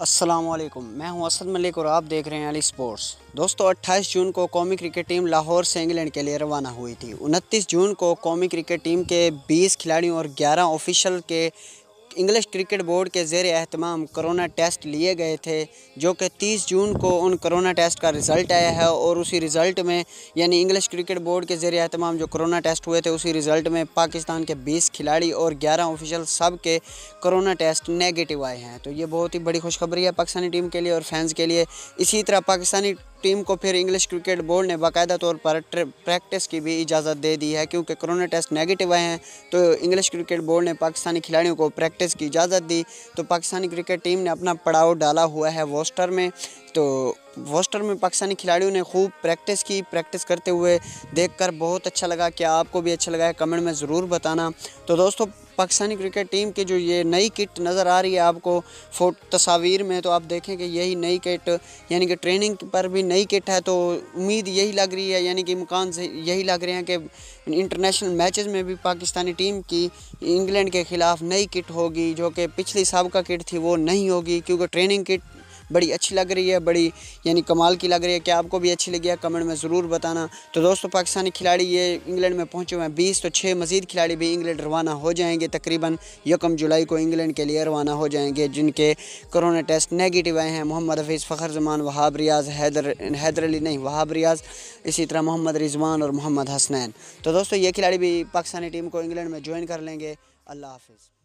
असलकुम मैं हूँ असद मलिक और आप देख रहे हैं अली स्पोर्ट्स। दोस्तों 28 जून को कौमी क्रिकेट टीम लाहौर से इंग्लैंड के लिए रवाना हुई थी। 29 जून को कौमी क्रिकेट टीम के 20 खिलाड़ियों और 11 ऑफिशियल के इंग्लिश क्रिकेट बोर्ड के ज़ेर अहतमाम करोना टेस्ट लिए गए थे, जो कि 30 जून को उन करोना टेस्ट का रिज़ल्ट आया है और उसी रिज़ल्ट में, यानी इंग्लिश क्रिकेट बोर्ड के ज़ेर अहतमाम जो करोना टेस्ट हुए थे, उसी रिज़ल्ट में पाकिस्तान के 20 खिलाड़ी और 11 ऑफिशियल सब के करोना टेस्ट नेगेटिव आए हैं। तो ये बहुत ही बड़ी खुशखबरी है पाकिस्तानी टीम के लिए और फैंस के लिए। इसी तरह पाकिस्तानी टीम को फिर इंग्लिश क्रिकेट बोर्ड ने बाकायदा तौर पर प्रैक्टिस की भी इजाज़त दे दी है। क्योंकि कोरोना टेस्ट नेगेटिव आए हैं तो इंग्लिश क्रिकेट बोर्ड ने पाकिस्तानी खिलाड़ियों को प्रैक्टिस की इजाज़त दी। तो पाकिस्तानी क्रिकेट टीम ने अपना पड़ाव डाला हुआ है वोस्टर में। तो वोस्टर में पाकिस्तानी खिलाड़ियों ने खूब प्रैक्टिस की प्रैक्टिस करते हुए देखकर बहुत अच्छा लगा। क्या आपको भी अच्छा लगा है कमेंट में ज़रूर बताना। तो दोस्तों, पाकिस्तानी क्रिकेट टीम की जो ये नई किट नज़र आ रही है आपको फोट तस्वीर में तो आप देखें कि यही नई किट यानी कि ट्रेनिंग पर भी नई किट है तो उम्मीद यही लग रही है, यानी कि मकान से यही लग रहे हैं कि इंटरनेशनल मैचेस में भी पाकिस्तानी टीम की इंग्लैंड के ख़िलाफ़ नई किट होगी, जो कि पिछली सबका किट थी, वो नहीं होगी, क्योंकि ट्रेनिंग किट बड़ी अच्छी लग रही है, बड़ी, यानी कमाल की लग रही है क्या आपको भी अच्छी लगी है, कमेंट में ज़रूर बताना। तो दोस्तों, पाकिस्तानी खिलाड़ी ये इंग्लैंड में पहुँचे हुए हैं, बीस तो छः मजीद खिलाड़ी भी इंग्लैंड रवाना हो जाएँगे। तकरीबन यकम जुलाई को इंग्लैंड के लिए रवाना हो जाएँगे, जिनके कोरोना टेस्ट नेगेटिव आए हैं। मोहम्मद हफीज़ फ़खर जमान, वहाब रियाज, हैदर हैदर अली नहीं, वहाब रियाज, इसी तरह मोहम्मद रिजवान और मोहम्मद हसनैन। तो दोस्तों, ये खिलाड़ी भी पाकिस्तानी टीम को इंग्लैंड में ज्वाइन कर लेंगे। अल्लाह हाफिज़।